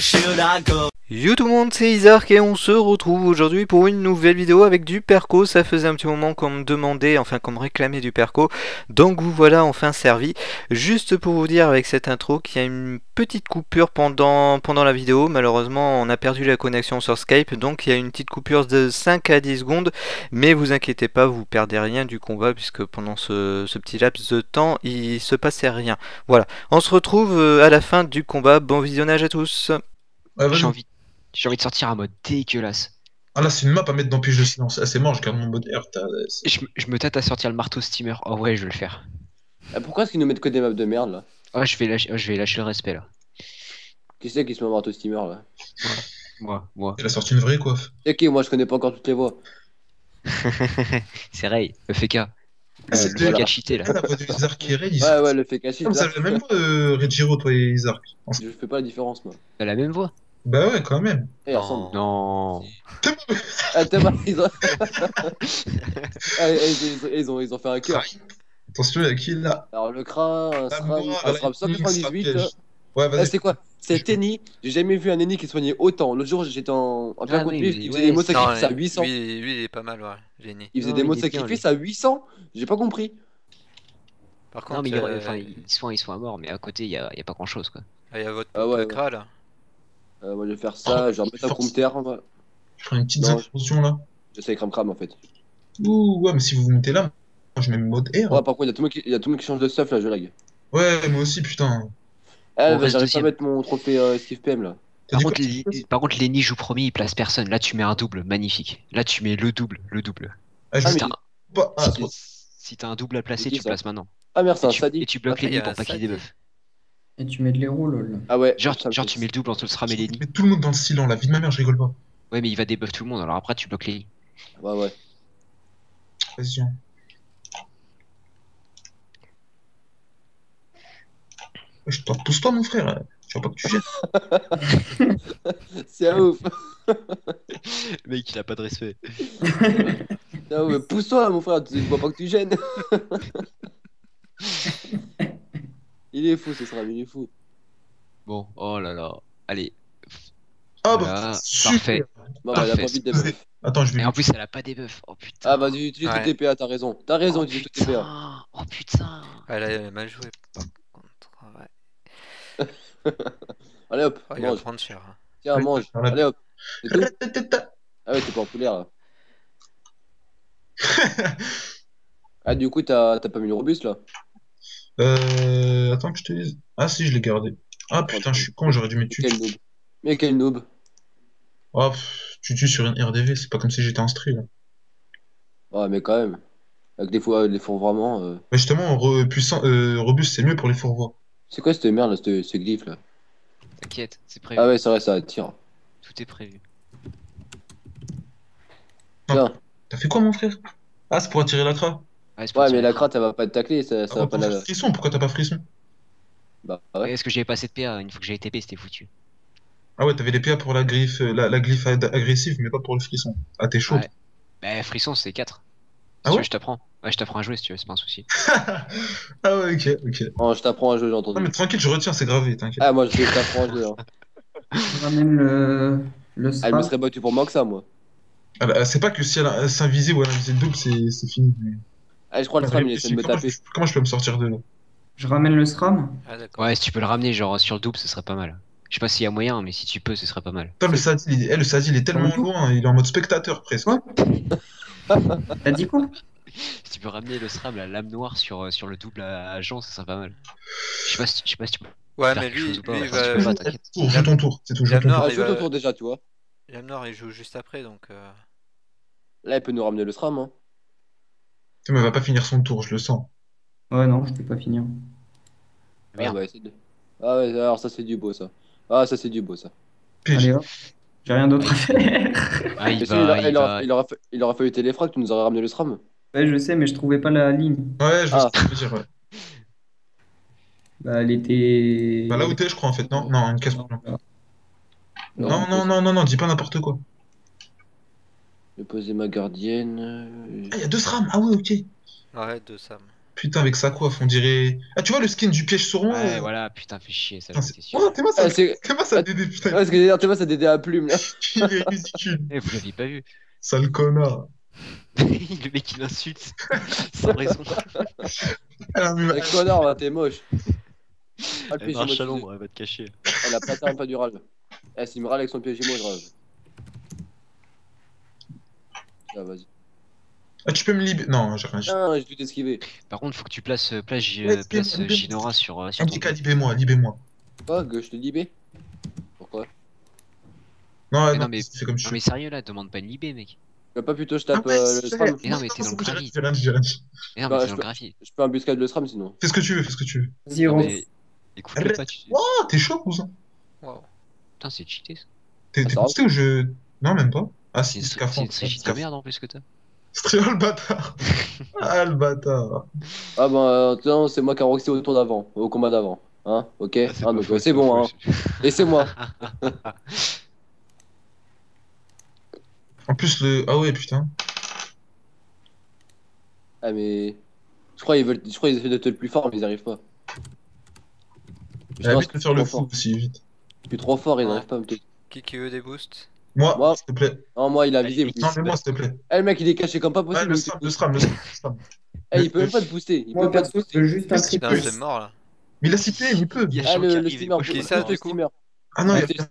should I go? Yo tout le monde, c'est Isark et on se retrouve aujourd'hui pour une nouvelle vidéo avec du perco. Ça faisait un petit moment qu'on me demandait, enfin qu'on me réclamait du perco. Donc vous voilà enfin servi. Juste pour vous dire avec cette intro qu'il y a une petite coupure pendant, pendant la vidéo. Malheureusement on a perdu la connexion sur Skype. Donc il y a une petite coupure de 5 à 10 secondes. Mais vous inquiétez pas, vous perdez rien du combat puisque pendant ce, ce petit laps de temps il se passait rien. Voilà, on se retrouve euh, à la fin du combat. Bon visionnage à tous. Ouais, vas-y. J'ai envie, j'ai envie de sortir un mode dégueulasse. Ah là, c'est une map à mettre dans Pige de silence. Ah, c'est mort, je garde mon mode R. Je, me- je me tâte à sortir le marteau steamer. Oh ouais, je vais le faire. Ah, pourquoi est-ce qu'ils nous mettent que des maps de merde là Oh, je vais lâcher, oh, je vais lâcher le respect là. Qui c'est qui se met en marteau steamer là Moi, moi. Il a sorti une vraie coiffe. C'est qui Moi je connais pas encore toutes les voix. c'est Ray, le FK. Ah, c'est le. FK cheaté là. Ah, la voix de Isark qui est raid, il Ouais, ouais, le fait cacher. Comme ça, la même voix, euh, Regiro, toi et Isark. Je fais pas la différence moi. T'as la même voix Bah ouais, quand même. Ils ressemblent. Non. Ah, t'as pas. Ils ont... Ah, ils, ont, ils ont fait un cœur. Attention, il y a qui là? Alors le crâne, un La SRAM, mort, un la SRAM lightning, 198. ça là. piège. Ouais, Ah, vas-y. c'est quoi? C'est Tenny. J'ai jamais vu un ennemi qui soignait autant. L'autre jour, j'étais en, en plein Ah, contre oui, lui, mais il faisait des mots de sacrifice à lui, 800. lui, lui, il est pas mal, ouais, génie. Il faisait Non, des mots de sacrifice à 800 J'ai pas compris. Par Non, contre, mais il y aurait- euh, enfin, ils sont, ils sont à mort, mais à côté, il y a, il y a pas grand chose quoi. il y a votre Ah ouais. Kra, là. Euh, moi je vais faire ça, je vais remettre un compteur. on va- Je prends une petite Non. intervention là. J'essaie cram cram en fait. Ouh, ouais, mais si vous vous mettez là, moi je mets le mode R. Ouais, par contre, il y a tout le monde qui- il y a tout le monde qui change de stuff là, je lag. Ouais, moi aussi, putain. Ah, On bah, j'arrive pas à mettre mon trophée euh, Steve PM là. T'as Par contre, quoi les, par contre, Lenny joue premier, il place personne. Là, tu mets un double, magnifique. Là, tu mets le double, le double. Ah, je Ah, Putain, pas. Ah, si- Si t'as un double à placer, tu ça places maintenant. Ah, merci, Et un tu, et tu bloques y Lenny pour un pas qu'il débuff. Et tu mets de l'héros, lol. Ah ouais, Genre, genre tu mets le double entre le SRAM et je Lenny. mets tout le monde dans le silence, la vie de ma mère, je rigole pas. Ouais, mais il va débuff tout le monde, alors après, tu bloques Lenny. Ouais, ouais. Vas-y. hein. Je t'en pousse-toi, mon frère. Je vois pas que tu jettes. C'est un ouf. Mec, il a pas de respect. Mais Pousse-toi mon frère, tu je vois pas que tu gênes. Il est fou, ce sera, il est fou. Bon, oh là là. Allez. Ah Voilà, bah, super. parfait. Bon, bah, il a pas Parfait. envie de débuff. Attends, je vais. Et en plus, elle a pas débuff. Oh putain. Ah, vas-y, utilise Ouais. ton TPA, t'as raison. T'as raison, oh, utilise ton TPA. putain. Oh putain. Il a mal joué, par contre. Ouais. Allez hop, Oh, il va mange. prendre cher. Tiens, mange. voilà. Allez hop. Tout Ah ouais, t'es pas en poulet là. Ah, du coup, t'as t'as pas mis le robuste là Euh. Attends que je te dise. Ah, si, je l'ai gardé. Ah putain, je suis con, j'aurais dû mettre tu. Quel noob. Mais quel noob. Oh, pff, tu tues sur une RDV, c'est pas comme si j'étais instruit là. Ouais, mais quand même. Avec des fois, les fours vraiment. euh, Mais justement, re- puissant, euh, robuste, c'est mieux pour les fourvois. C'est quoi cette merde là, ce ce glyphe là? T'inquiète, c'est prévu. Ah ouais, c'est vrai, ça attire. Tout est prévu. Tiens. T'as fait quoi, mon frère? Ah, c'est pour attirer la tra. Ouais, pour Ouais, mais la crainte, elle va pas te tacler, ça, ça Ah, va pas la. frisson, pourquoi t'as pas frisson? Bah Ouais. Est-ce que j'avais pas assez de PA Une fois que j'avais TP, c'était foutu. Ah ouais, t'avais les PA pour la griffe, euh, la, agressive, mais pas pour le frisson. Ah, t'es chaud. Ouais. Bah, frisson, c'est 4. Ah ouais? Je t'apprends. Ouais, je t'apprends à jouer si tu veux, c'est pas un souci. ah ouais, ok, ok. Je t'apprends à jouer, j'ai Non, entendu. mais tranquille, je retiens, c'est gravé, t'inquiète. Ah, moi je t'apprends à jouer. Hein. Je ramène le, le Ah, elle me serait battue pour moi que ça, moi. Ah bah, c'est pas que si elle a- elle s'invisait ou elle invisait double, c'est c'est fini. mais- Ah, je crois le SRAM, il essaie de me comment, taper. je, comment je peux me sortir de là Je ramène le SRAM. Ah. Ouais, si tu peux le ramener, genre sur le double, ce serait pas mal. Je sais pas s'il y a moyen, mais si tu peux, ce serait pas mal. Putain, le Sadi, il, est- eh, le Sadi, il est tellement loin, il est en mode spectateur presque. Quoi T'as dit quoi Si tu peux ramener le SRAM, la lame noire sur, euh, sur le double à agent, ce serait pas mal. Je sais pas si, je sais pas si tu peux Ouais, faire mais lui, chose ou pas. lui, il si va- tu peux pas, t'inquiète. Tour, joue ton tour, c'est tout, joue Dame ton Noire, tour. Il joue va- autour déjà, tu vois. L'âme Noire, il joue juste après, donc. euh, Là, elle peut nous ramener le SRAM. Hein. Putain, mais elle va pas finir son tour, je le sens. Ouais, non, je peux pas finir. Ah, bah, de- ah ouais, alors ça, c'est du beau, ça. Ah, ça, c'est du beau, ça. PG. Allez hop. J'ai rien d'autre à faire. Ah, il va, aura, va- il aura fa- il aura fallu téléfrag, tu nous aurais ramené le SRAM. Ouais, je sais, mais je trouvais pas la ligne. Ouais, je vois Ah. ce que tu veux dire, ouais. Bah, elle était. Bah là où t'es, je crois, en fait. Non, non, une casse Non, Non, non, non, non, non, dis pas n'importe quoi. Je vais poser ma gardienne. euh, Ah, il y a deux SRAM, ah ouais, ok. Ouais, de Sam. Putain, avec sa coiffe, on dirait. Ah, tu vois le skin du piège sur moi Ouais, euh, voilà, putain, fais chier, ça, c'est- sûr. Oh, t'es moi ça Ah, T'es moi ça, Dédé, putain. Ouais, ce que je veux dire, tu vois, ça Dédé à plume là. Il est ridicule. Eh, vous l'aviez pas vu. Sale connard. le mec, il insulte sans raison. Ah, mais- Avec connard, là, t'es moche. Ah, le Elle piège marche à l'ombre, elle va te cacher. Elle a pas un pas du râle. Eh, s'il me râle avec son piège émo, je râle. Ah, vas-y. Ah, tu peux me libérer. Non, j'ai rien. Ah, j'ai tout esquivé. Par contre, faut que tu places, euh, place, Ouais, euh, place Ginora sur, euh, sur libère-moi, libère-moi. Quoi, que je te libé Pourquoi? Non, Mais non, non, mais- c'est comme je Non mais sérieux là, demande pas une libé mec. Bah, pas plutôt, je Ah tape ouais, euh, le. SRAM. Mais non, mais t'es dans le gravier. dit, j'ai rien dit, j'ai rien dit. Mais non, Bah, mais je c'est dans peux- le gravier. Je peux embuscade le SRAM sinon. Fais ce que tu veux, fais ce que tu veux. Non, mais écoute-le pas, tu... Ah, t'es chaud, cousin Wow. Putain, c'est cheaté ça. T'es Ah, t'es boosté ou je. Non, même pas. Ah, C'est si, une c'est une stratégie de merde en plus que t'as. Strio, le bâtard. Ah, le bâtard. Ah, bah, attends, c'est moi qui a roxé au tour d'avant, au combat d'avant. Hein, ok Ah, donc euh, c'est bon, hein. Laissez-moi. En plus, le. Ah ouais, putain. Ah, mais. Je crois qu'ils veulent... je crois qu'ils essaient d'être le plus fort, mais ils arrivent pas. Je Ah, pense que je le fou fort. aussi, vite. Je suis trop fort, ils n'arrivent pas à me. Qui qui veut des boosts? Moi, Moi. s'il te plaît. Non, moi, il a visé. Non, mais moi, s'il te plaît. Eh, le mec, il est caché comme pas Ouais, possible. le il- SRAM, le SRAM, le SRAM. le SRAM. Eh, il peut même pas te booster. Il Moi, peut pas te je booster. veux juste un c'est mort là. Mais il a cité, il peut. Il y a Ah, le, le steamer. il ça, le du coup steamer. Ah non, il y a Ah.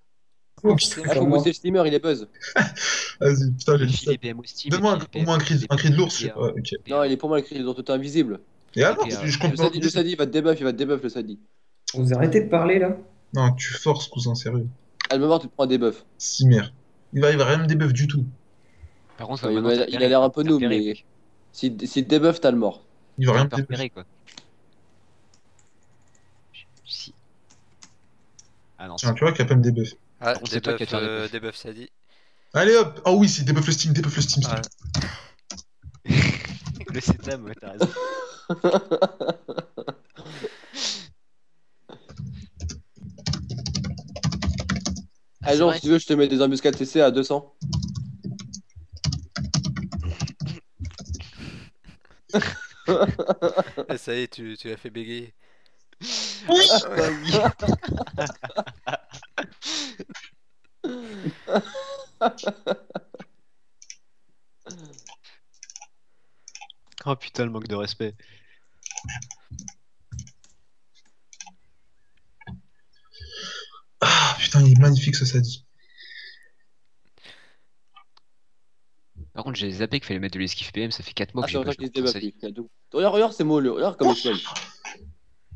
Ah, faut moi. booster le steamer, il est buzz. Vas-y, putain, j'ai Steam. Donne-moi et puis un- cri, BM, un cri de l'ours. Ouais. Non, il est pour moi le cri, ils ont tout invisible. Et alors, Et, euh, je Le compte pas. Sadi, le Sadi, il va te debuff, il va te debuff le Sadi. Vous arrêtez de parler là? Non, tu forces, cousin, sérieux. Elle me mort, tu te prends un debuff. Merde. Il va, il va rien me débuff du tout. Par contre, il il a l'air un peu noob, mais-. Si, si te debuff, t'as le mort. Il va rien me débuff. quoi. Si. Ah non, Tiens, tu vois qu'il a pas me débuff. Ah, c'est toi qui as euh, debuff. debuff, ça dit. Allez hop Ah oui, si, débuff le Steam, débuff le Steam. Ah, le setam, ouais, t'as raison. Ah, si tu veux, je te mets des embuscades CC à 200. eh, ça y est, tu, tu l'as fait bégayer. Ah oui. oh putain, le manque de respect. Ah putain, il est magnifique ce Sadi. Par contre, j'ai zappé qu'il fallait mettre de l'esquive PM, ça fait 4 mois Ah, que c'est j'ai pas joué Sadi. Regarde, regarde, c'est mollo. Regarde comme il soigne.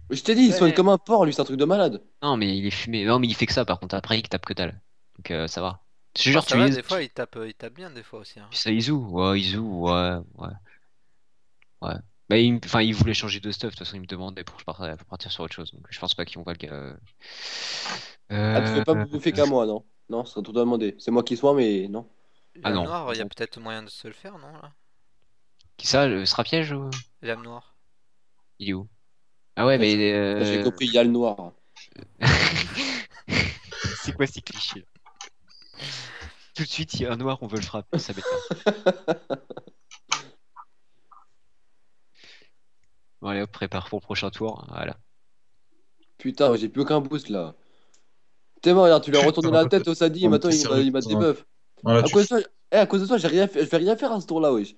Je t'ai dit, il soigne comme un porc, lui, c'est un truc de malade. Non, mais il est fumé. Non, mais il fait que ça par contre. Après, il tape que dalle. Donc euh, ça va. C'est Ah, genre, tu va, les- des fois, il tape, euh, il tape bien, des fois aussi. hein. Puis ça, Izu, ouais, Izu, ouais, ouais. Ouais. Bah, il, enfin, il voulait changer de stuff, de toute façon, il me demandait pour, pour partir sur autre chose. Donc, je pense pas qu'on va le. Euh... Ah, tu fais pas euh, bouffer qu'à moi, non? Non, ça serait tout demandé. C'est moi qui sois, mais non. Ah Lame non. noire, il y a peut-être moyen de se le faire, non là? Qui ça, le sera piège ou... Lame noire. Il est où? Ah ouais, mais. euh, J'ai compris, il y a le noir. C'est quoi ces clichés là? Tout de suite, il y a un noir, on veut le frapper, ça m'étonne. Bon, allez hop, prépare pour le prochain tour. Voilà. Putain, j'ai plus aucun boost là. T'es mort, regarde, tu lui as retourné la tête au Sadi et on maintenant il m'a- il debuff. Voilà, À tu- cause de toi, eh, à cause de toi, j'ai rien fait... je vais rien faire à ce tour-là, wesh.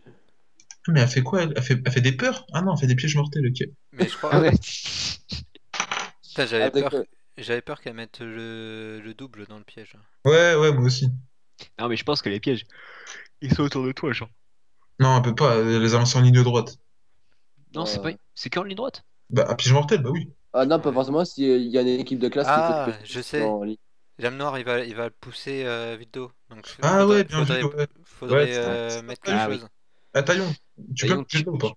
Mais elle fait quoi elle? Elle fait... elle fait des peurs Ah non, elle fait des pièges mortels, ok. Mais je crois. Ah ouais Putain, j'avais Ah, peur, j'avais peur qu'elle mette le... le double dans le piège. Ouais, ouais, moi aussi. Non, mais je pense que les pièges, ils sont autour de toi, genre. Non, elle peut pas, elle les a lancés en ligne droite. Non, c'est Ouais. pas. C'est qu'en ligne droite? Bah, à piège mortel, bah oui. Ah non, pas forcément s'il y a une équipe de classe Ah, qui fait que je sais. Lame noire, il va, il va le pousser euh, vite dos. Donc, Ah faudrait, ouais, bien faudrait, vu, ouais. faudrait, Ouais, euh, mettre Ah quelque oui. chose. Ah, Taillon, tu peux Taillon, me bouger ou pas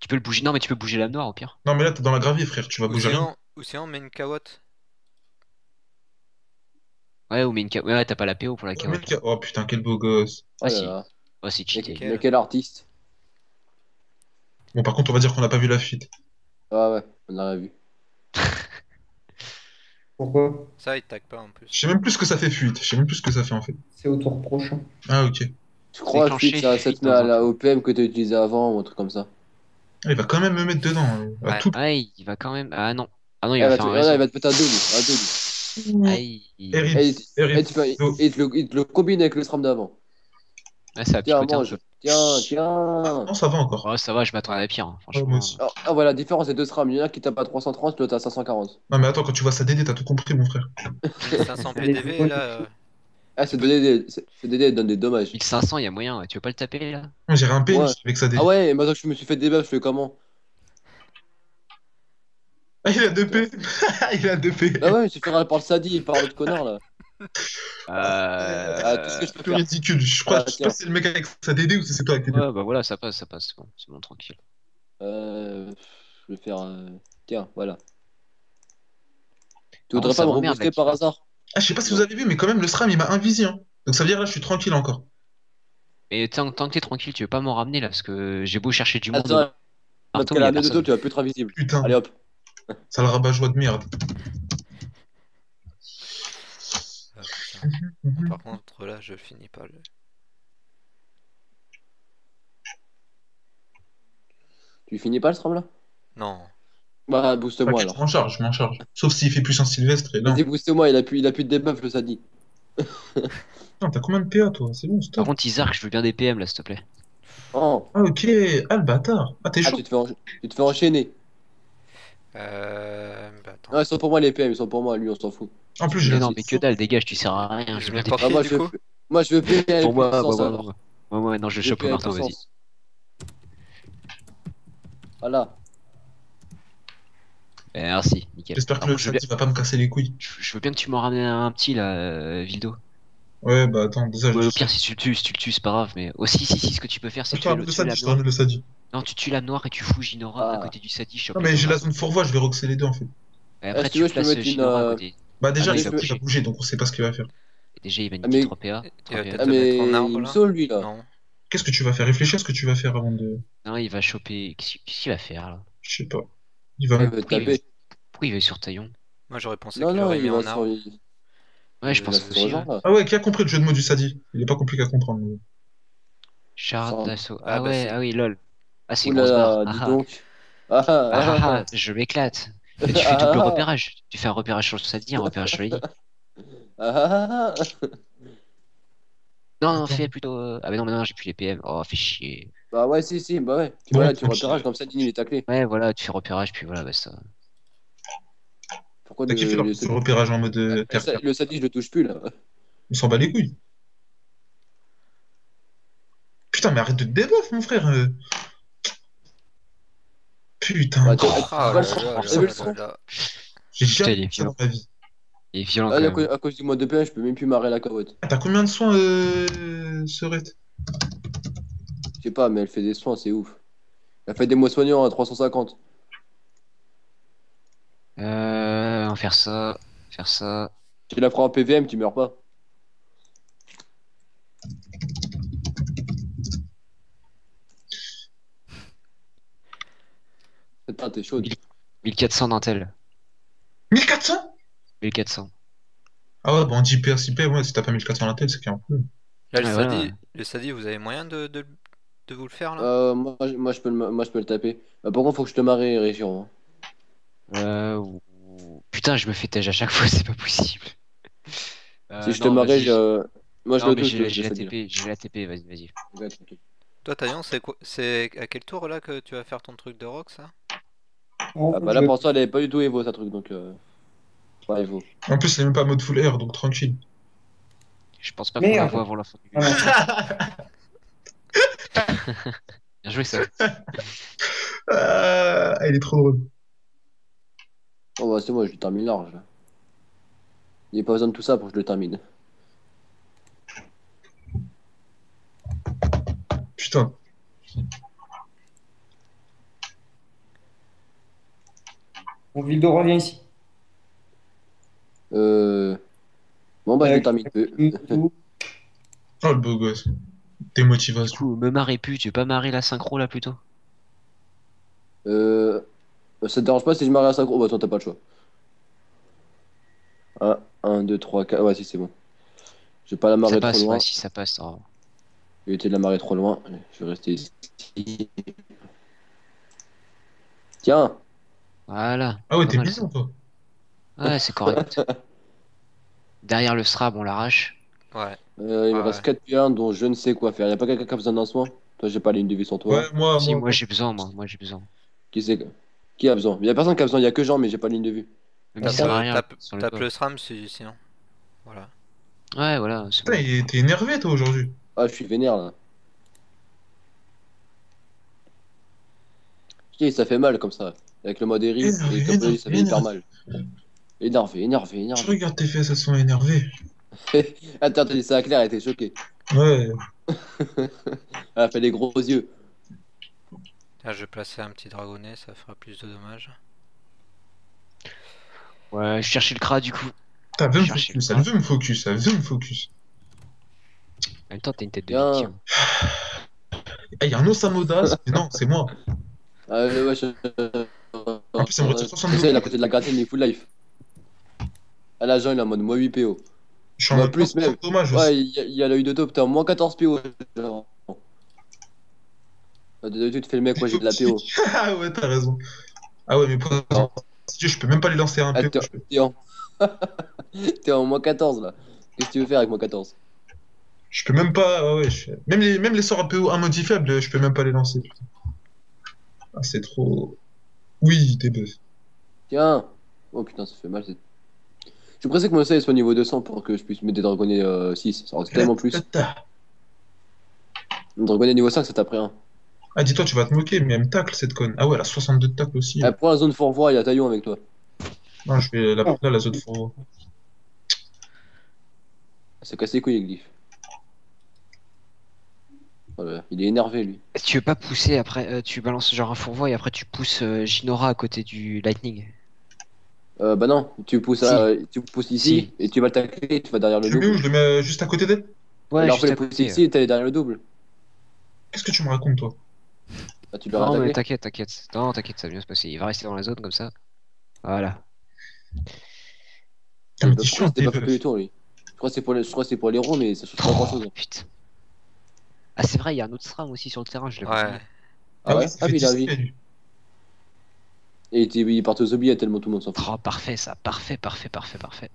Tu peux le bouger. Non, mais tu peux bouger la noire au pire. Non, mais là, t'es dans la gravier, frère, tu vas Ou bouger rien. sinon, ou sinon, on met une cawotte. Ouais, ou mais une Ouais, t'as pas la PO pour la Oh, carotte. mais le ca- Oh putain, quel beau gosse. Oh Ah si. Oh, c'est cheaté. Mais quel artiste. Bon, par contre, on va dire qu'on n'a pas vu la fuite. Ah ouais, on l'a vu. Pourquoi? Ça, il tac pas en plus. Je sais même plus ce que ça fait fuite. Je sais même plus ce que ça fait en fait. C'est au tour prochain. Ah, ok. Je crois que Déclencher ça, ça fuite te met dans à un la OPM que t'as utilisé avant ou un truc comme ça? Ah, il va quand même me mettre dedans. à Ouais. tout. Ah, il va quand même. Ah non. Ah non, il Eh, va va faire te- un ah, non, il va te mettre un 2 lui. Un 2 lui. Aïe. Eric, Et, il- tu te le, combine avec le SRAM d'avant. Ah, ça a picoté un mange. peu. Tiens, tiens. Non, ça va encore. Ouais, ça va, je m'attendais à pire. hein, Ouais, franchement. moi aussi. Ah, ah, voilà, la différence c'est deux SRAM. Il y en a qui tape à 330, l'autre à 540. Non, mais attends, quand tu vois ça DD, t'as tout compris, mon frère. Les 500 PDV là. euh, Ah, c'est DD, c'est c'est DD, elle donne des dommages. 1500, il y a moyen. ouais. Tu veux pas le taper là? Moi, J'ai un PNJ Ouais. avec ça DD. Ah ouais, et maintenant que je me suis fait débuff, je fais comment? Ah, il a 2 P. il a 2 P. Ah ouais, il suffira par le Sadi, il parle de connard là. Euh. Ah, tout ce que je peux ridicule. Je crois, Ah, je sais pas si c'est le mec avec sa DD ou si c'est toi avec tes Ouais, bah voilà, ça passe, ça passe. C'est bon, c'est bon, tranquille. Euh, je vais faire. euh, Tiens, voilà. Tu Ah, voudrais ça pas me m'emmerde, rebooster là, par hasard? Ah, je sais pas si vous avez vu, mais quand même, le SRAM, il m'a invisé. Hein. Donc ça veut dire là, je suis tranquille encore. Et tant, tant que t'es tranquille, tu veux pas m'en ramener là parce que j'ai beau chercher du monde. Attends, parce partout, qu'elle y a a un de personne. dos, tu vas plus être invisible. Putain, Allez hop. ça le rabat joie de merde. ah, putain. Par contre là je finis pas. le- Tu finis pas le SRAM là? Non. Bah, booste-moi T'inquiète, je alors. m'en charge, je m'en charge. Sauf s'il fait plus un Sylvestre et là. Vas-y, booste-moi, il a plus, il a plus de debuff le Sadi. Putain, t'as combien de PA toi? C'est bon, Par stop. contre, Isark, je veux bien des PM là, s'il te plaît. Oh, Ah, ok. Ah, le bâtard. Ah, t'es ah, chaud. tu te fais, en- tu te fais enchaîner. Euh... Attends. Non, ils sont pour moi les PM, ils sont pour moi, lui, on s'en fout. En plus, j'ai Mais non, mais que dalle, dégage, tu sers à rien. Je Ah, qui, moi, du je coup veux, moi, je veux PM. Pour moi, moi, moi, moi. Moi, moi, non, je Je chope marteau, vas-y. Voilà. Eh, Merci, nickel. J'espère que le je, veux bien, va pas me casser les couilles. je- je veux bien que tu m'en ramènes un petit là, euh, Vildo. Ouais, bah attends, déjà, Ouais, je au pire, si tu le tues, si tu le tues, c'est pas grave, mais aussi, si, si, ce que tu peux faire, c'est Je que tu le Sadi, je te ramène le Sadi. Non, tu tues la noire et tu fous Ginora à Ah. côté du Sadi. je chope Non, mais j'ai la zone fourvoie, je vais roxer les deux en fait. Et après, tu veux, je peux places une, à euh, Bah côté. déjà, Ah, il, va bouger. bougé, donc on sait pas ce qu'il va faire. Et déjà, il va Ah, niquer mais- 3 PA. Il 3 va PA. peut-être Ah, mais mettre en arbre il saoule, lui, là. Qu'est-ce que tu vas faire? Réfléchis à ce que tu vas faire avant de... Non, il va choper. Qu'est-ce qu'il va faire là? Je sais pas. Il va... Pourquoi il taper. Pourquoi il va sur Taillon? Moi j'aurais pensé Non, qu'il il mis va en sur. arbre. Ouais, je pense va sur aussi. là. Ah ouais, qui a compris le jeu de mots du Sadi? Il est pas compliqué à comprendre. Ça- d'assaut. Ah, Ah bah, ouais, ah oui, lol. Ah, c'est Ouh grosse barre. Ah. Ah, ah, ah, ah, ah, ah, je m'éclate. Et tu fais Ah, double ah, repérage. Tu fais un repérage sur le Sadi, un repérage sur les lits. ah, ah, ah. Non, non, fais plutôt. euh, Ah, mais non, mais non, j'ai plus les PM. Oh, fais chier. Bah ouais, si, si, bah ouais. Tu Bon, vois, là, tu ok. repérage comme ça, Dini, il est taclé. Ouais, voilà, tu fais repérage, puis voilà, bah ça. Pourquoi T'as de- kiffé le, le, repérage en mode euh, le, terre sa- le Sadi, je le touche plus, là. On s'en bat les couilles. Putain, mais arrête de te débuff, mon frère. Putain, Bah, Ah j'ai jamais vu ça dans violent. ma vie. Il est violent Ah, quand à, même. cause, à cause du mode de PM, je peux même plus marrer la carotte. Ah, T'as combien de soins, euh, Serette Je sais pas, mais elle fait des soins, c'est ouf. Elle fait des mots soignants à 350. Euh, on va faire ça. Faire ça. Tu la prends en PVM, tu meurs pas. Putain, t'es chaud. 1400 d'intel. 1400 1400. Ah ouais, bon, 10 PA, 6 PA, ouais, si t'as pas 1400 à la tête, c'est qu'il y a un peu. Là, le Ouais, Sadi, voilà. le Sadi, vous avez moyen de, de, de vous le faire là? Euh, moi, je- moi, je peux le, moi, je peux le taper. Euh, par contre, faut que je te marie, Région. hein. Euh, ou- Putain, je me fais tège à chaque fois, c'est pas possible. Euh, si je te non, marie, je... moi, je Non, le j'ai la. TP, j'ai la TP, vas-y, vas-y. Toi, Taillon, c'est quoi C'est à quel tour là que tu vas faire ton truc de rock ça Oh, Ah, bah là, pour l'instant, elle est pas du tout Evo, ça truc, donc. Euh... Pas Evo. En plus, il est même pas mode full air, donc tranquille. Je pense pas qu'on la voit avant la fin du Ah Bien joué ça. Ah, il est trop drôle. Oh, bah, c'est moi, je le termine large. Il n'y a pas besoin de tout ça pour que je le termine. Putain. Bon, Vildo revient ici. Euh... Bon, bah, je le termine. Oh, le beau gosse. Du Démotivation. coup, me marrer plus, tu veux pas marrer la synchro là plutôt Euh... Ça te dérange pas si je à 5 Oh, bah, attends, t'as pas le choix. 1, 1, 2, 3, 4. Ouais, si, c'est bon. Je vais pas la Ça marrer trop loin. ouais, si ça passe. oh. Je vais éviter de la marrer trop loin. Je vais rester ici. Tiens, Voilà. Ah ouais, t'es bizarre, toi. Ouais, c'est correct. Derrière le SRAB, on l'arrache. Ouais. euh, il me Ah reste ouais. 4 P1 dont je ne sais quoi faire. Y a pas quelqu'un qui a besoin d'un soin? Toi, j'ai pas ligne de vie sur toi. Ouais, moi, Si, moi, moi j'ai besoin, moi. Moi j'ai besoin. Qui c'est Qui a besoin? Y a personne qui a besoin, y a que Jean, mais j'ai pas ligne de vue. Même Tape, si ça sert à rien. tape- sur le tape le SRAM si- sinon. Voilà. Ouais, voilà. c'est Putain, bon. il- t'es énervé, toi, aujourd'hui. Ah, je suis vénère là. Je dis, ça fait mal comme ça. Avec le mode Eri, et comme ça, ça fait énervé, hyper mal. Énervé, énervé, Je énervé. regarde tes fesses, elles sont énervées. Attends, t'as dit ça à Claire, elle était choquée. Ouais. Elle a fait des gros yeux. Là, je vais placer un petit dragonnet, ça fera plus de dommages. Ouais, je cherchais le cra du coup. T'as veut me focus, le elle veut me focus, elle veut me focus. En même temps, t'as une tête de Bien. victime. Eh, y a un Osamodas, mais non, c'est moi. Ah, ouais, ouais, je... En plus, ça me retire 72. Tu sais, il est à côté de la gratine, il est full life. Là, Jean, il est en mode moins 8 PO. Je suis en mode plus même. dommage Ouais, il y a, il y a l'œil de taupe, t'es en moins 14 PO. genre. D'habitude, tu fais le mec, moi j'ai de la PO. ah ouais, t'as raison. Ah ouais, mais pour si tu je peux même pas les lancer à un Ah, PO. t'es en... en moins 14 là. Qu'est-ce que tu veux faire avec moins 14 Je peux même pas. Ouais, je... même, les, même les sorts APO immodifiables, je peux même pas les lancer. Ah, c'est trop. Oui, t'es buff. Tiens Oh putain, ça fait mal. Je suis pressé que mon save soit niveau 200 pour que je puisse mettre des dragonnets euh, 6. Ça reste tellement plus. Un dragonnet niveau 5, ça taperait un. Ah, dis-toi, tu vas te moquer, mais elle me tacle cette conne. Ah ouais, elle a 62 de tacle aussi. Ah, prends la zone fourvoie, il y a Taillon avec toi. Non, je vais la là, la zone pour. C'est cassé les couilles, les glyphes. Voilà, il est énervé lui. Tu veux pas pousser après, euh, tu balances genre un fourvoie et après tu pousses euh, Ginora à côté du Lightning. Euh, bah non, tu pousses, à- tu pousses ici Si. et tu vas le tacler, tu vas derrière le Je le mets où? double. Je le mets juste à côté d'elle? Ouais, Alors juste après, à pousser côté. ici et t'es derrière le double. Qu'est-ce que tu me racontes, toi? Bah, tu Non, mais t'inquiète, t'inquiète. Non, t'inquiète, ça va bien se passer. Il va rester dans la zone comme ça. Voilà. Putain, mais t'es chiant, Je crois que c'est pour les, je crois que c'est pour les ronds, mais ça change pas grand chose. Oh, putain. Ah, c'est vrai, il y a un autre SRAM aussi sur le terrain, je l'ai pas Ouais. vu. Ah ouais Ah oui, il a 10 vu. Et il était- il part aux oubliettes tellement tout le monde s'en fout. Oh, parfait ça, parfait, parfait, parfait, parfait.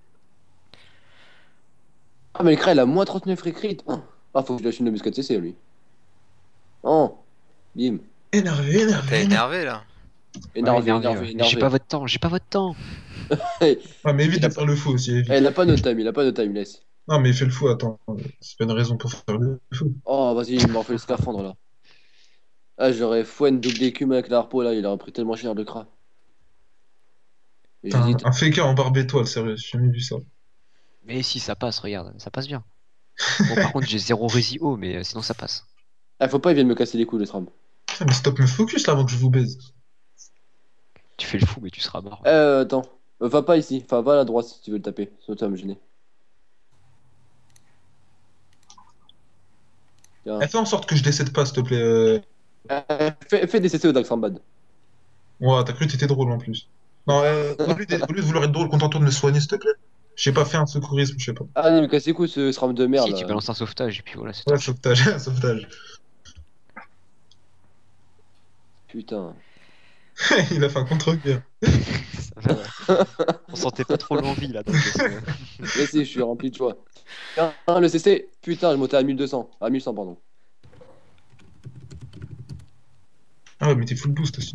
Ah, mais le il a moins 39 recrit. Ah, faut que je lâche une embuscade CC lui. Oh, bim. Énervé, énervé. T'es énervé. là Énervé, Ouais, énervé, énervé. J'ai pas votre temps, j'ai pas votre temps. Ah, mais évite Il a de faire le fou aussi. évite. Eh, il a pas de time, il a pas de time, laisse. Non, mais fais le fou, attends. C'est pas une raison pour faire le fou. Oh, vas-y, il m'a fait le scaphandre là. Ah, j'aurais Fouane double écume avec la harpo là, il aurait pris tellement cher le cra. Un faker en barbe étoile, sérieux, j'ai jamais vu ça. Mais si ça passe, regarde, ça passe bien. Bon, par contre, j'ai zéro rési haut, mais euh, sinon ça passe. Ah, faut pas, il vienne me casser les couilles le tram. Putain, mais stop me focus là avant que je vous baise. Tu fais le fou, mais tu seras mort. Euh, attends. Euh, va pas ici, enfin, va à la droite si tu veux le taper. Sinon, tu vas me gêner. Tiens. Fais en sorte que je décède pas, s'il te plaît. euh. Euh, fais, fais des CC au Daxambad. Ouais, t'as cru que t'étais drôle en plus. Non, euh, au, lieu de, au lieu de vouloir être drôle, contente-toi de me soigner, s'il te plaît. J'ai pas fait un secourisme, je sais pas. Ah, il me casse les couilles ce SRAM de merde. si, là. tu balances un sauvetage, et puis voilà, c'est Ouais, tout. sauvetage, sauvetage. Putain. Il a fait un contre-guerre. On sentait pas trop l'envie là. donc, Mais si, je suis rempli de joie. Tiens, le CC. Putain, je montais à 1200. À 1100, pardon. Ah ouais, mais t'es full boost aussi.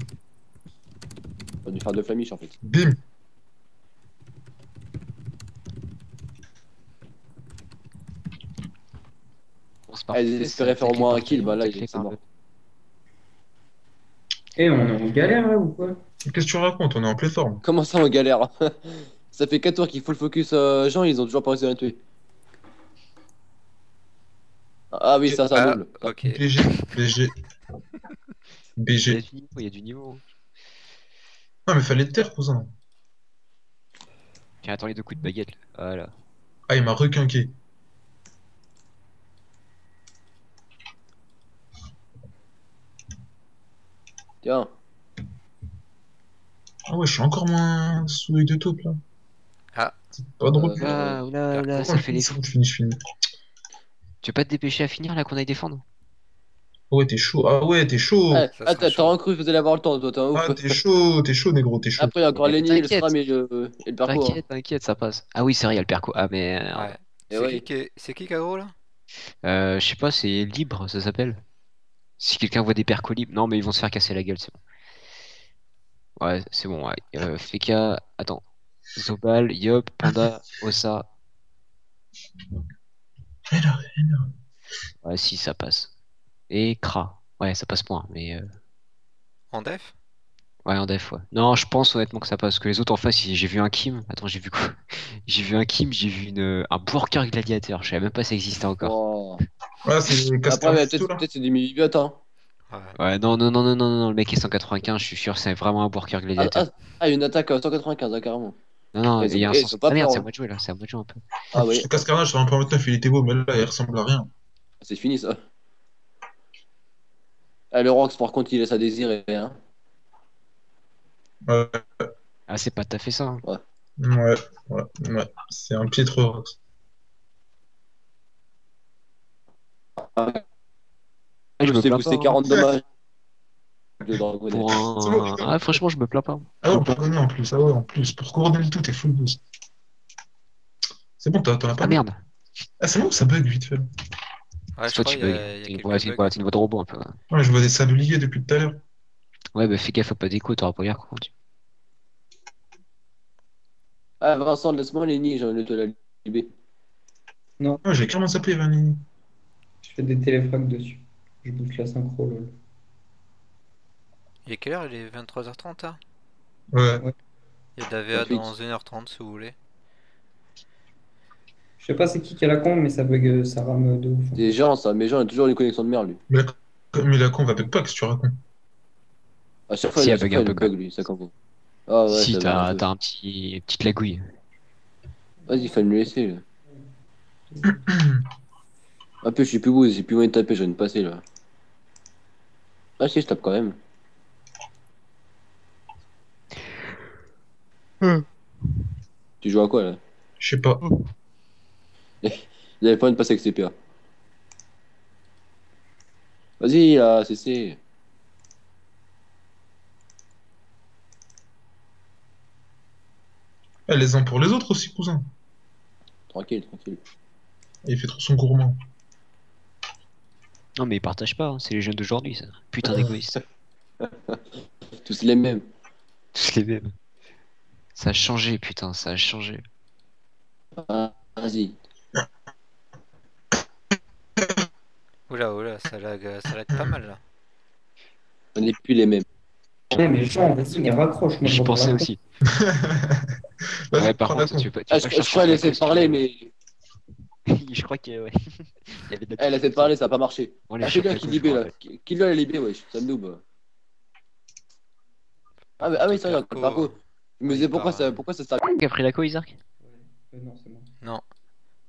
J'ai dû faire deux flamiches en fait. Bim Ah, espéraient ça, faire au moins un kill, bah là, il- c'est par mort. Eh, on est en galère là ou quoi? Qu'est-ce que tu racontes On est en pleine forme. Comment ça, on galère Ça fait 4 tours qu'il faut le focus euh, Jean, ils ont toujours pas réussi à la tuer. Ah oui, ça, c'est un Ah, double. ok. BG, BG. Il y BG. a du niveau, il y a du niveau. Non, mais fallait te taire, cousin. Tiens, attends les deux coups de baguette. là. Voilà. Ah, il m'a requinqué. Tiens. Ah ouais, je suis encore moins sous œil de taupe là. Ah. C'est pas drôle. Euh, Oula, oula, oula, Oh, ça fait les fous. Je finis, je finis. Tu veux pas te dépêcher à finir là qu'on aille défendre Ouais, t'es chaud. Ah ouais, t'es chaud. Ah, ah, t'as encore cru que vous allez avoir le temps, toi. Ah, t'es chaud, t'es chaud, négro, t'es chaud. Après, il y a encore Mais Lenny, le t'inquiète. SRAM et le, et le hein. T'inquiète, t'inquiète, ça passe. Ah oui, c'est vrai, il y a le perco. Ah, mais. euh, Ouais. C'est ouais. qui qui est- c'est qui Kagro là? Euh, je sais pas, c'est libre, ça s'appelle. Si quelqu'un voit des percos libres. Non, mais ils vont se faire casser la gueule, c'est bon. Ouais, c'est bon, ouais. Euh, Feka, attends. Zobal, Yop, Panda, là, Ouais, si, ça passe. Et Kra. Ouais, ça passe moins, mais. euh, En def? Ouais, en def, ouais. Non, je pense honnêtement que ça passe. Parce que les autres en face, j'ai vu un Kim. Attends, j'ai vu quoi? J'ai vu un Kim, j'ai vu une... un worker gladiateur. Je savais même pas si ça existait encore. Oh. Ouais, c'est Après, mais Fusto, peut-être là. peut-être c'est des mini-biotes, hein. Ouais. Ouais, non, non, non, non, non, non, le mec est 195, je suis sûr, c'est vraiment un worker Ah, gladiateur. ah, ah, une attaque à 195, ah, carrément. Non, non, il y a un sens. Ah merde, c'est à hein. moi de jouer là, c'est à moi de jouer un peu. Ah, oui, Ce Cascarnage sur un point 29, il était beau, mais là, il ressemble à rien. c'est fini, ça. Ah, le Rox, par contre, il laisse à désirer, hein. Ouais, Ah, c'est pas tout à fait ça. hein. ouais, ouais, ouais. C'est un piètre Rox. Ah, je me plains boosté pas, hein. 40 dommages. De. Pour un... Ah, franchement, je me plains pas. Ah ouais, pas gagné en plus. Ah ouais, en plus. Pour coordonner le tout, t'es full boost. C'est bon, t'en t'en as pas Ah merde, Ah, c'est bon, ça bug vite fait. Ouais, je toi crois tu y a, a une voix, voix- de robot un peu. ouais. Ouais, je vois des sables ligués depuis tout à l'heure. Ouais, bah fais gaffe à pas d'écho, t'auras pas bien compris. Ah, Vincent, laisse-moi Lenny, j'ai envie de te la libérer. Ouais, j'ai clairement zappé, Vanini. Je fais des téléfrags dessus. Je bouge la synchro, lol. Il est quelle heure? Il est 23h30 là Ouais. Il y a d'AVA 28. dans 1h30 si vous voulez. Je sais pas c'est qui qui a la con, mais ça bug, euh, ça rame de ouf. hein. Des gens, ça, mais Jean a toujours une connexion de merde, lui. Mais la, mais la con va bug pas, qu'est-ce que tu racontes? À chaque fois, Si, il a bug un il peu, bug, lui, ça comprend. Ah ouais, si, t'as un petit petite lagouille. Vas-y, il fallait me laisser, là. Un peu, je suis plus beau, j'ai plus moyen de taper, je viens de passer, là. Ah si, je tape quand même. Tu joues à quoi, là? Je sais pas. Il avait pas envie de passer avec CPA. Vas-y, là, CC. Eh, les uns pour les autres aussi, cousin. Tranquille, tranquille. Il fait trop son gourmand. Non, mais ils partagent pas, hein, c'est les jeunes d'aujourd'hui, ça. Putain d'égoïste. Tous les mêmes. Tous les mêmes. Ça a changé, putain, ça a changé. Ah, vas-y. Oula, oula, ça lag, ça lag pas mal là. On n'est plus les mêmes. Eh, mais Jean, vas-y, mais raccroche. moi, J'y pensais aussi. Ouais, par contre, con. tu veux pas. Ah, pas je, je crois qu'elle essaie de parler, mais je crois que, ouais. Il y avait de la elle essaie de parler, ça a pas marché. Les Ah, bien qui libé là. Qui l'a libé, wesh. Ça me noob. Ah, mais, ah oui, c'est vrai, Perco, par contre. Je me disais pourquoi ça, pourquoi ça s'arrête. Qui a pris la co, Isaac? Euh, non, c'est bon.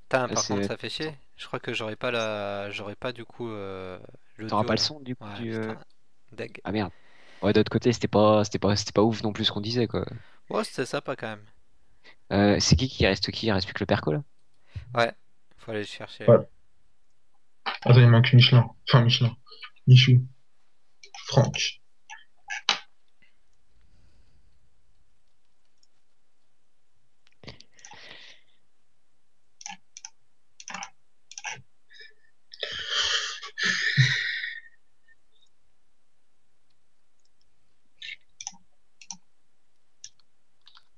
Putain, Ah, par c'est- contre, ça fait chier. Je crois que j'aurais pas la. J'aurais pas du coup. Euh, l'audio, T'auras pas le son du coup Ouais, du, euh. Ah merde. Ouais, d'autre côté, c'était pas, c'était pas, c'était pas ouf non plus ce qu'on disait quoi. Ouais, c'était sympa quand même. Euh, c'est qui qui reste qui Il reste plus que le perco là? Ouais, faut aller le chercher. Ouais. Attends, il manque Michelin. Enfin, Michelin. Michou. Franck.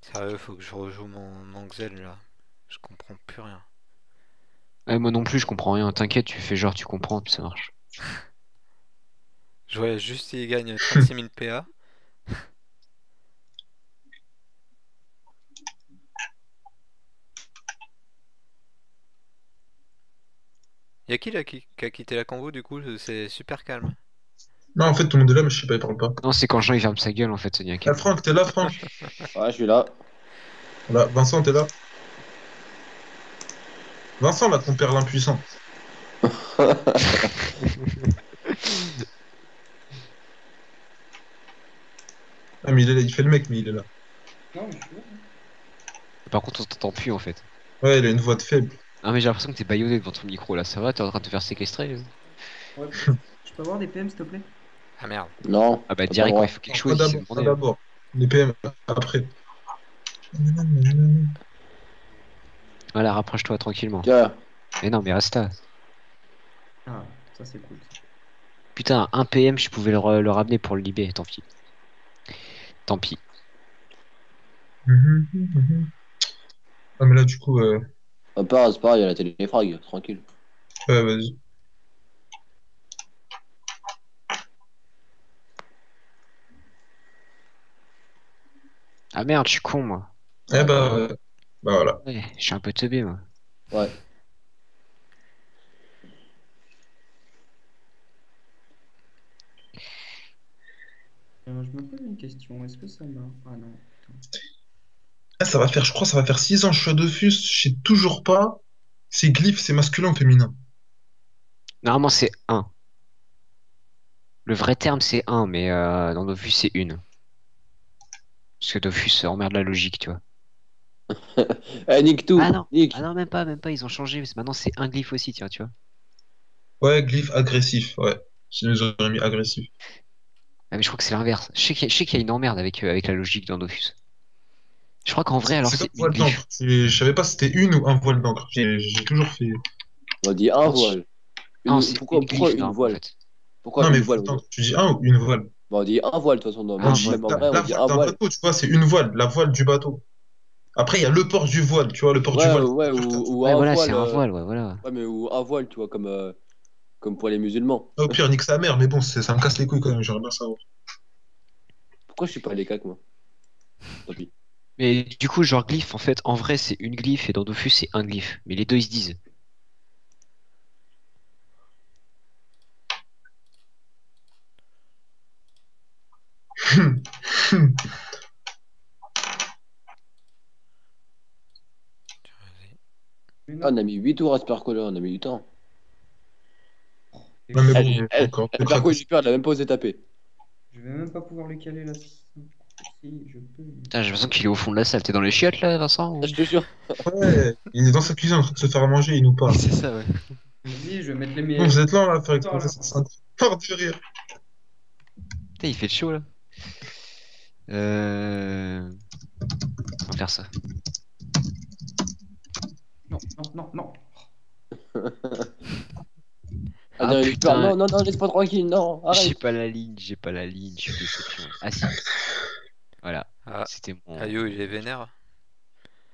Sérieux, faut que je rejoue mon, mon Xel là. Je comprends plus rien. Ouais, moi non plus, je comprends rien. T'inquiète, tu fais genre tu comprends, puis ça marche. Je voyais juste s'il gagne 36 000 PA. Y'a qui là qui, qui a quitté la convo du coup? C'est super calme. Non, en fait, tout le monde est là, mais je sais pas, il parle pas. Non, c'est quand Jean il ferme sa gueule en fait, Sonia. Ah, Franck, t'es là, Franck? Ouais, je suis là. Voilà, Vincent, t'es là? Vincent, là, ton père l'impuissant. Ah, mais il est là, il fait le mec, mais il est là. Non, mais je suis là. Par contre, on t'entend plus en fait. Ouais, il a une voix de faible. Ah, mais j'ai l'impression que t'es baïonné devant ton micro là. Ça va T'es en train de te faire séquestrer Ouais. Je peux avoir des PM s'il te plaît? Ah merde. Non. Ah bah direct, il faut quelque chose, pas hein. d'abord. Les PM après. Voilà, rapproche-toi tranquillement. Tiens, Mais non, mais reste là. Ah, ça c'est cool. Putain, un PM, je pouvais le, re- le ramener pour le libérer, tant pis. Tant pis. Mhm, mhm. Ah, mais là, du coup, euh... à part, c'est pareil, il y a la téléfrag, tranquille. ouais, vas-y. Ah merde, je suis con, moi. Eh bah. Bah voilà. Ouais, je suis un peu teubé, moi. Ouais. Euh, je me pose une question, est-ce que ça marche? Ah non. Ah, ça va faire, je crois, ça va faire 6 ans que je suis à Dofus. Je sais toujours pas. C'est glyphe, c'est masculin ou féminin. Normalement, c'est 1. Le vrai terme, c'est 1, mais euh, dans Dofus, c'est 1. Parce que Dofus emmerde la logique, tu vois. Eh, nique tout. Ah non. Nique. Ah non, même pas, même pas, ils ont changé. parce que Maintenant, c'est un glyphe aussi, tiens, tu vois. Ouais, glyphe agressif, ouais. Sinon, ils auraient mis agressif. Ah, mais je crois que c'est l'inverse. Je sais qu'il y, qu'il y a une emmerde avec, euh, avec la logique dans Dofus. Je crois qu'en vrai, alors c'est voile d'encre. Je savais pas si c'était une ou un voile d'encre. J'ai toujours fait. On dit un voile. Non, Une- c'est pourquoi une glyphe, une non, en voile fait. Pourquoi non, une mais voile attends, tu dis un ou une voile? Bon, on dit un voile de toute façon. Non, Un même en La, vrai, la on dit voile un d'un voile. bateau, tu vois, c'est une voile, la voile du bateau. Après, il y a le port du voile, tu vois, le port du voile. ouais, ou, ou Ouais, un voilà, voile. c'est un euh, voile, ouais, voilà. Ouais, mais ou un voile, tu vois, comme, euh, comme pour les musulmans. Au pire, nique sa mère, mais bon, ça me casse les couilles quand même, j'aimerais bien savoir. Pourquoi je suis pas les cacs, moi? Tant pis. Mais du coup, genre glyphe, en fait, en vrai, c'est une glyphe et dans Dofus, c'est un glyphe. Mais les deux, ils se disent. Mais Ah, on a mis 8 tours à ce parcours-là, on a mis du temps. Non, mais bon, Elle- mais elle- encore. A même pas osé taper. Je vais même pas pouvoir le caler là. Si, je peux. Putain, j'ai l'impression qu'il est au fond de la salle. T'es dans les chiottes là, Vincent ou- Ah, Je te jure. Ouais, il est dans sa cuisine en train de se faire à manger, il nous parle. C'est ça, ouais. Vas-y, je vais mettre les Bon, meilleurs. vous êtes là, là, à faire exploser cette scène. Mort de rire. Putain, il fait chaud là. Euh... On va faire ça. Non, non, non, non. Ah, Ah, le putain. non, non, non, laisse pas tranquille, non, J'ai pas la ligne, j'ai pas la ligne, je suis déception. Ah si. Voilà, Ah, c'était mon. Ayo, il est vénère.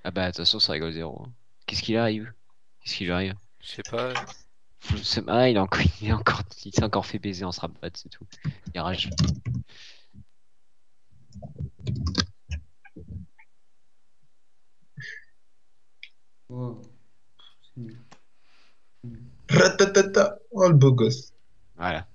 Ah bah, de toute façon, ça rigole zéro. Qu'est-ce qu'il arrive? Qu'est-ce qui lui arrive? Je sais pas. Ah, il est encore, il est encore, il s'est encore fait baiser en se rabat, c'est tout. Il rage. Oh. Ratatata. Oh, le beau gosse. Voilà.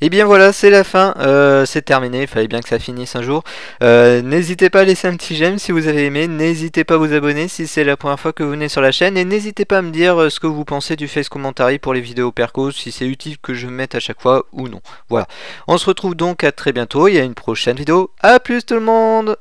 Et bien voilà, c'est la fin, euh, c'est terminé, il fallait bien que ça finisse un jour. Euh, n'hésitez pas à laisser un petit j'aime si vous avez aimé, n'hésitez pas à vous abonner si c'est la première fois que vous venez sur la chaîne, et n'hésitez pas à me dire euh, ce que vous pensez du face commentary pour les vidéos perco, si c'est utile que je mette à chaque fois ou non. Voilà, on se retrouve donc à très bientôt, il y a une prochaine vidéo, à plus tout le monde